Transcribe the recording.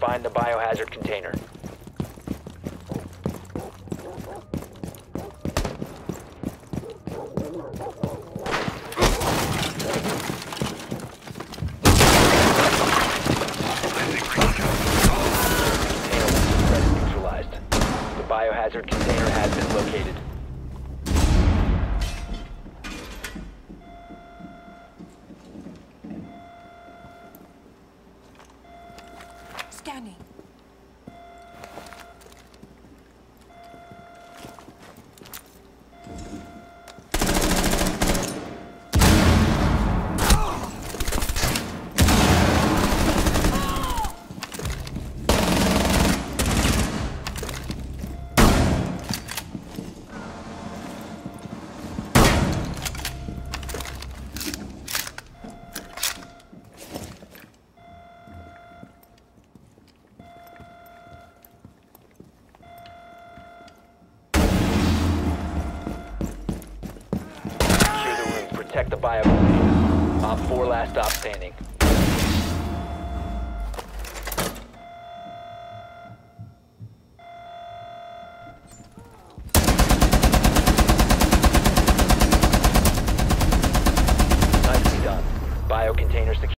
Find the biohazard container. Biohazard container has been located. Scanning. protect the biomass. Op 4 last stop standing. Nicely done. Biocontainer secure.